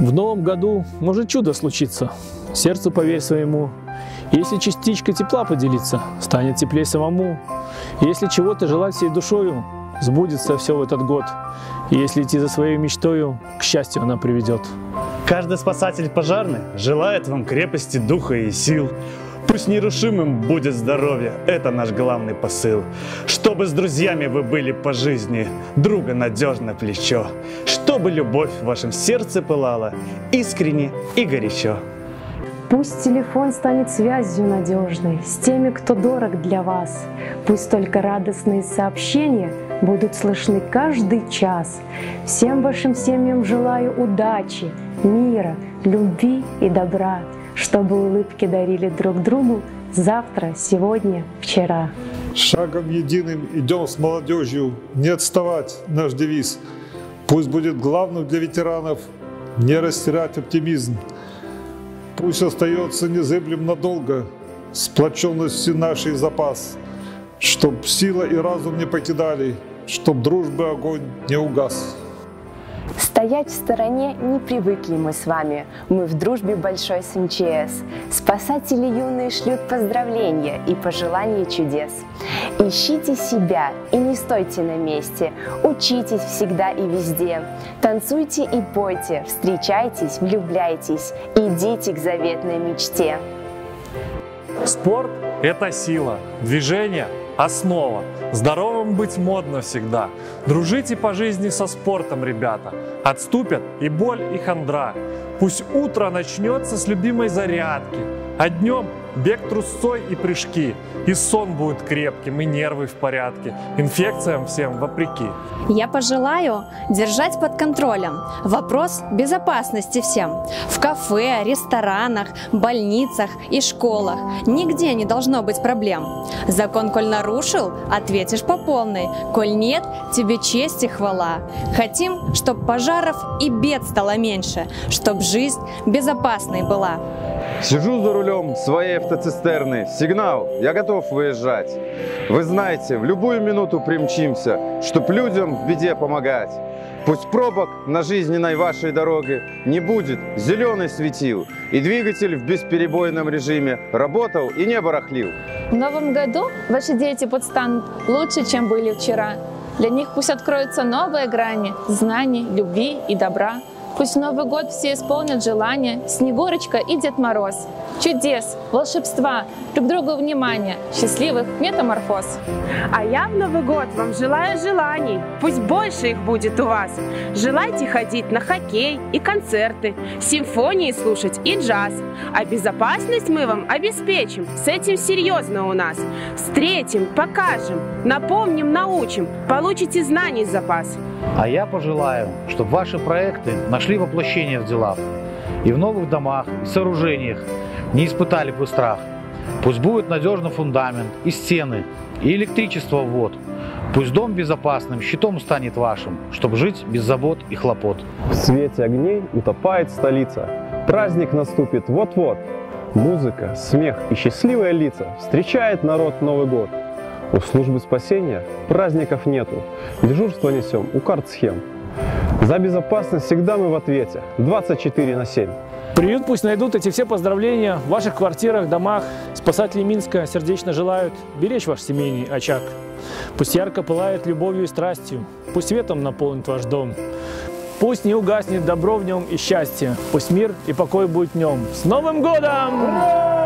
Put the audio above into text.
В новом году может чудо случиться. Сердцу поверь своему. Если частичка тепла поделиться, станет теплее самому. Если чего-то желать всей душою, сбудется все в этот год. Если идти за своей мечтою, к счастью она приведет. Каждый спасатель пожарный желает вам крепости духа и сил. Пусть нерушимым будет здоровье, это наш главный посыл. Чтобы с друзьями вы были по жизни, друга надежно плечо. Чтобы любовь в вашем сердце пылала искренне и горячо. Пусть телефон станет связью надежной с теми, кто дорог для вас. Пусть только радостные сообщения будут слышны каждый час. Всем вашим семьям желаю удачи, мира, любви и добра, чтобы улыбки дарили друг другу завтра, сегодня, вчера. Шагом единым идем с молодежью, не отставать наш девиз. Пусть будет главным для ветеранов не растерять оптимизм. Пусть остается незыблем надолго сплоченности нашей запас, чтоб сила и разум не покидали, чтоб дружбы огонь не угас. Стоять в стороне не привыкли мы с вами. Мы в дружбе большой с МЧС. Спасатели юные шлют поздравления и пожелания чудес. Ищите себя и не стойте на месте. Учитесь всегда и везде. Танцуйте и пойте, встречайтесь, влюбляйтесь. Идите к заветной мечте. Спорт – это сила, движение – основа. Здоровым быть модно всегда. Дружите по жизни со спортом, ребята. Отступят и боль, и хандра. Пусть утро начнется с любимой зарядки, а днем бег трусцой и прыжки. И сон будет крепким, и нервы в порядке. Инфекциям всем вопреки. Я пожелаю держать под контролем вопрос безопасности всем. В кафе, ресторанах, больницах и школах нигде не должно быть проблем. Закон, коль нарушил, ответишь по полной. Коль нет, тебе честь и хвала. Хотим, чтоб пожаров и бед стало меньше, чтоб жизнь безопасной была. Сижу за рулем своей автоцистерны. Сигнал, я готов выезжать. Вы знаете, в любую минуту примчимся, чтоб людям в беде помогать. Пусть пробок на жизненной вашей дороге не будет, зеленый светил, и двигатель в бесперебойном режиме работал и не барахлил. В новом году ваши дети подстанут лучше, чем были вчера. Для них пусть откроются новые грани знаний, любви и добра. Пусть Новый год все исполнят желания, Снегурочка и Дед Мороз. Чудес, волшебства, друг другу внимания, счастливых метаморфоз. А я в Новый год вам желаю желаний, пусть больше их будет у вас. Желайте ходить на хоккей и концерты, симфонии слушать и джаз. А безопасность мы вам обеспечим, с этим серьезно у нас. Встретим, покажем, напомним, научим, получите знаний запас. А я пожелаю, чтобы ваши проекты нашли воплощение в делах. И в новых домах, и сооружениях не испытали бы страх. Пусть будет надежный фундамент, и стены, и электричество ввод. Пусть дом безопасным щитом станет вашим, чтобы жить без забот и хлопот. В свете огней утопает столица. Праздник наступит вот-вот. Музыка, смех и счастливые лица встречает народ Новый год. У службы спасения праздников нету. Дежурство несем у карт схем. За безопасность всегда мы в ответе. 24 на 7. Приют пусть найдут эти все поздравления в ваших квартирах, домах. Спасатели Минска сердечно желают беречь ваш семейный очаг. Пусть ярко пылает любовью и страстью, пусть светом наполнит ваш дом. Пусть не угаснет добро в нем и счастье, пусть мир и покой будет в нем. С Новым годом! Ура!